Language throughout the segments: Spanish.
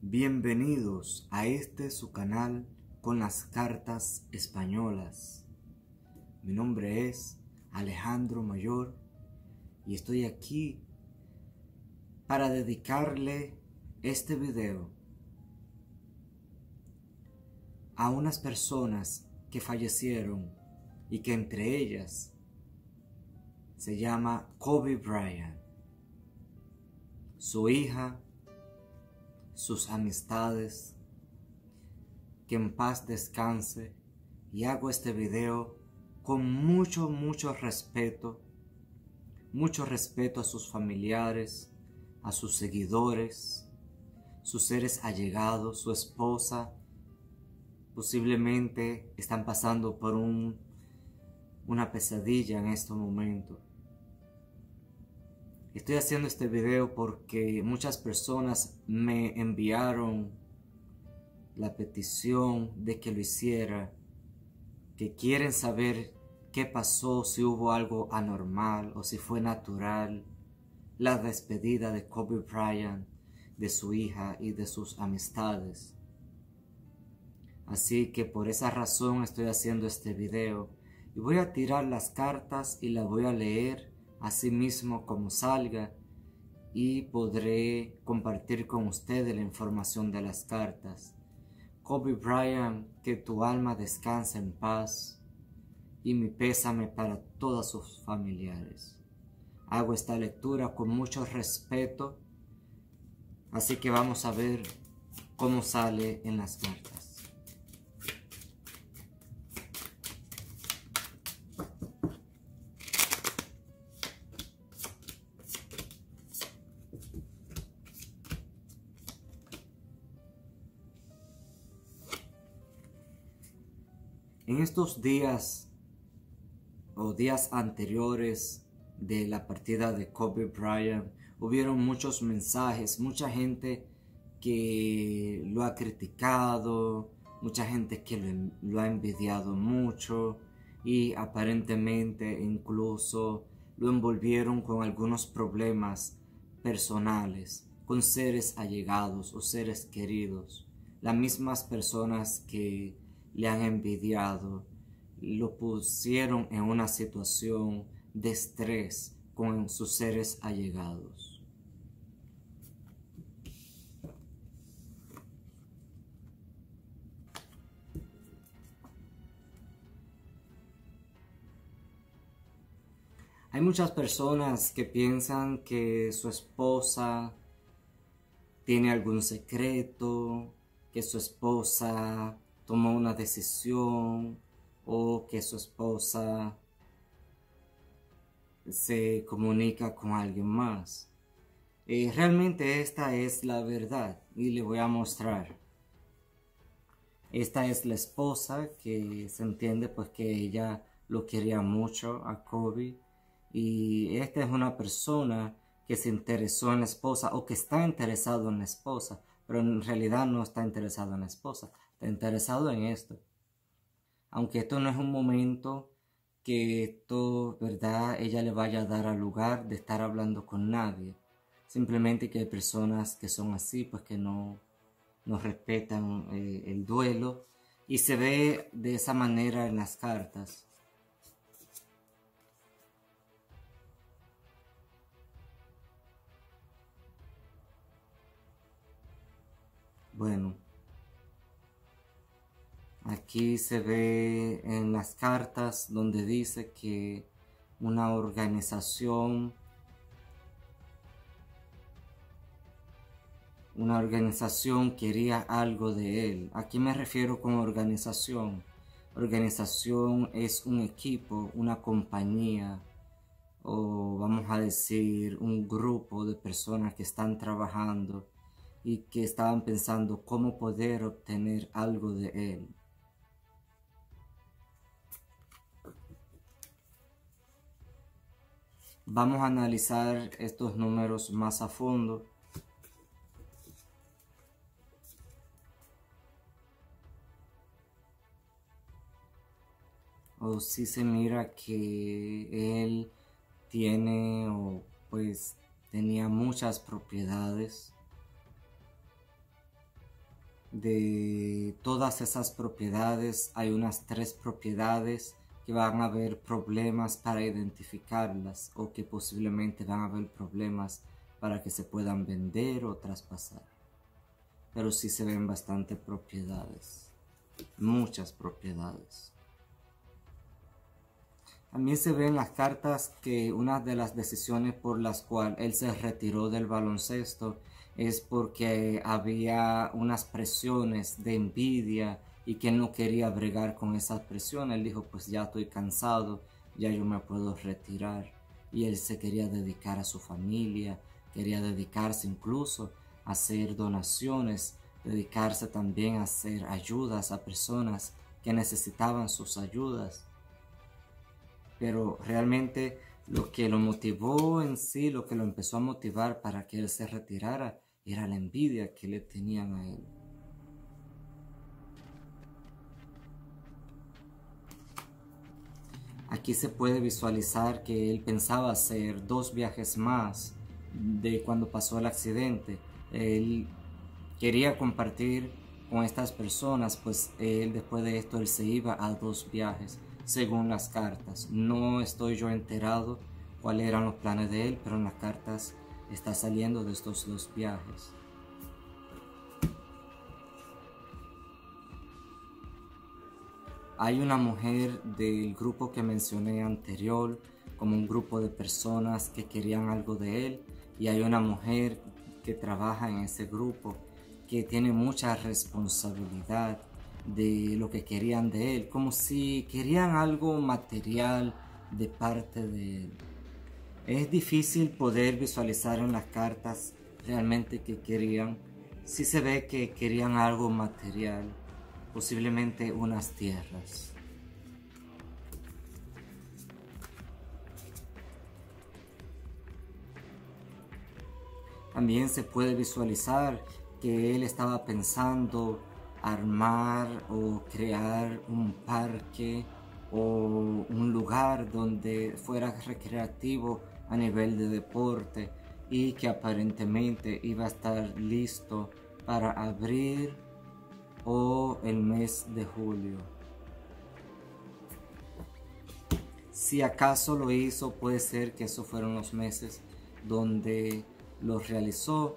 Bienvenidos a este su canal con las cartas españolas. Mi nombre es Alejandro Mayor y estoy aquí para dedicarle este video a unas personas que fallecieron y que entre ellas se llama Kobe Bryant, su hija, sus amistades, que en paz descanse. Y hago este video con mucho, mucho respeto, mucho respeto a sus familiares, a sus seguidores, sus seres allegados, su esposa, posiblemente están pasando por un, una pesadilla en este momento. Estoy haciendo este video porque muchas personas me enviaron la petición de que lo hiciera, que quieren saber qué pasó, si hubo algo anormal o si fue natural, la despedida de Kobe Bryant, de su hija y de sus amistades. Así que por esa razón estoy haciendo este video y voy a tirar las cartas y las voy a leer así mismo como salga y podré compartir con ustedes la información de las cartas. Kobe Bryant, que tu alma descanse en paz y mi pésame para todos sus familiares. Hago esta lectura con mucho respeto, así que vamos a ver cómo sale en las cartas. En estos días o días anteriores de la partida de Kobe Bryant, hubieron muchos mensajes, mucha gente que lo ha criticado, mucha gente que lo, ha envidiado mucho y aparentemente incluso lo envolvieron con algunos problemas personales, con seres allegados o seres queridos, las mismas personas que le han envidiado, lo pusieron en una situación de estrés con sus seres allegados. Hay muchas personas que piensan que su esposa tiene algún secreto, que su esposa tomó una decisión o que su esposa se comunica con alguien más. Eh, realmente esta es la verdad y le voy a mostrar. Esta es la esposa que se entiende pues que ella lo quería mucho a Kobe y esta es una persona que se interesó en la esposa o que está interesado en la esposa, pero en realidad no está interesado en la esposa, está interesado en esto. Aunque esto no es un momento que esto, ¿verdad? Ella le vaya a dar al lugar de estar hablando con nadie. Simplemente que hay personas que son así, pues que no, no respetan eh, el duelo. Y se ve de esa manera en las cartas. Bueno, Aquí se ve en las cartas donde dice que una organización una organización quería algo de él. Aquí me refiero con organización? Organización es un equipo, una compañía o vamos a decir un grupo de personas que están trabajando y que estaban pensando cómo poder obtener algo de él. Vamos a analizar estos números más a fondo. O si se mira que él tiene o pues tenía muchas propiedades. de todas esas propiedades hay unas tres propiedades que van a haber problemas para identificarlas o que posiblemente van a haber problemas para que se puedan vender o traspasar. Pero sí se ven bastantes propiedades, muchas propiedades. También se ven las cartas que una de las decisiones por las cuales él se retiró del baloncesto es porque había unas presiones de envidia y que no quería bregar con esas presiones. Él dijo, pues ya estoy cansado, ya yo me puedo retirar. Y él se quería dedicar a su familia, quería dedicarse incluso a hacer donaciones, dedicarse también a hacer ayudas a personas que necesitaban sus ayudas. Pero realmente lo que lo motivó en sí, lo que lo empezó a motivar para que él se retirara, era la envidia que le tenían a él. Aquí se puede visualizar que él pensaba hacer dos viajes más de cuando pasó el accidente. Él quería compartir con estas personas, pues él después de esto él se iba a dos viajes, según las cartas. No estoy yo enterado cuáles eran los planes de él, pero en las cartas está saliendo de estos dos viajes. Hay una mujer del grupo que mencioné anterior, como un grupo de personas que querían algo de él, y hay una mujer que trabaja en ese grupo que tiene mucha responsabilidad de lo que querían de él, como si querían algo material de parte de él. Es difícil poder visualizar en las cartas realmente que querían. Si se ve que querían algo material, posiblemente unas tierras. También se puede visualizar que él estaba pensando armar o crear un parque o un lugar donde fuera recreativo a nivel de deporte y que aparentemente iba a estar listo para abrir o el mes de julio. Si acaso lo hizo, puede ser que esos fueron los meses donde lo realizó.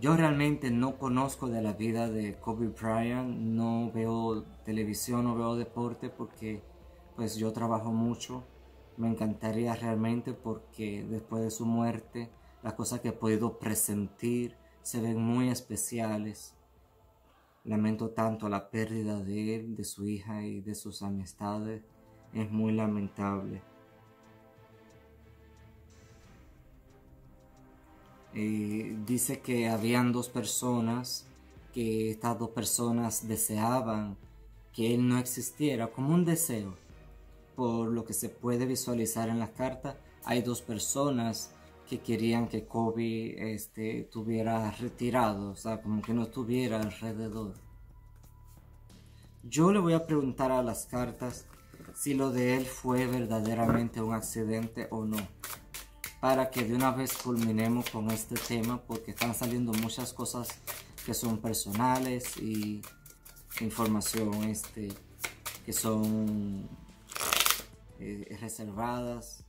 Yo realmente no conozco de la vida de Kobe Bryant, no veo televisión, no veo deporte porque pues yo trabajo mucho me encantaría realmente porque después de su muerte las cosas que he podido presentir se ven muy especiales. Lamento tanto la pérdida de él, de su hija y de sus amistades. Es muy lamentable. Eh, dice que habían dos personas, que estas dos personas deseaban que él no existiera, como un deseo por lo que se puede visualizar en la carta, hay dos personas que querían que Kobe este, estuviera retirado, o sea, como que no estuviera alrededor. Yo le voy a preguntar a las cartas si lo de él fue verdaderamente un accidente o no, para que de una vez culminemos con este tema, porque están saliendo muchas cosas que son personales y información este, que son eh, reservadas.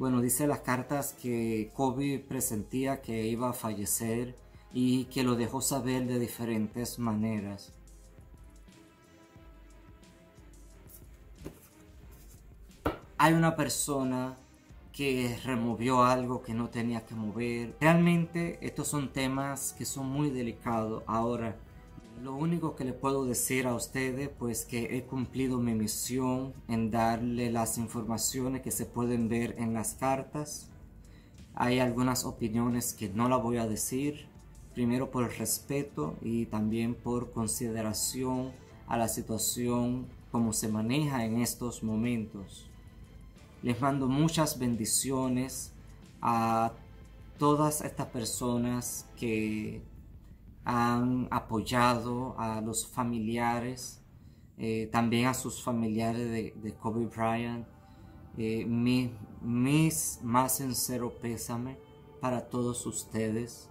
Bueno, dice las cartas que Kobe presentía que iba a fallecer y que lo dejó saber de diferentes maneras. Hay una persona que removió algo que no tenía que mover. Realmente estos son temas que son muy delicados. Ahora, lo único que le puedo decir a ustedes, pues que he cumplido mi misión en darle las informaciones que se pueden ver en las cartas. Hay algunas opiniones que no la voy a decir, primero por respeto y también por consideración a la situación como se maneja en estos momentos. Les mando muchas bendiciones a todas estas personas que han apoyado a los familiares, eh, también a sus familiares de, Kobe Bryant. Eh, mis más sincero pésame para todos ustedes,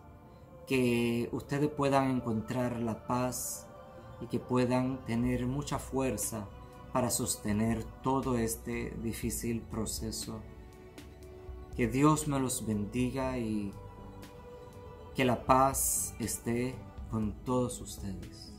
que ustedes puedan encontrar la paz y que puedan tener mucha fuerza para sostener todo este difícil proceso. Que Dios me los bendiga y que la paz esté con todos ustedes.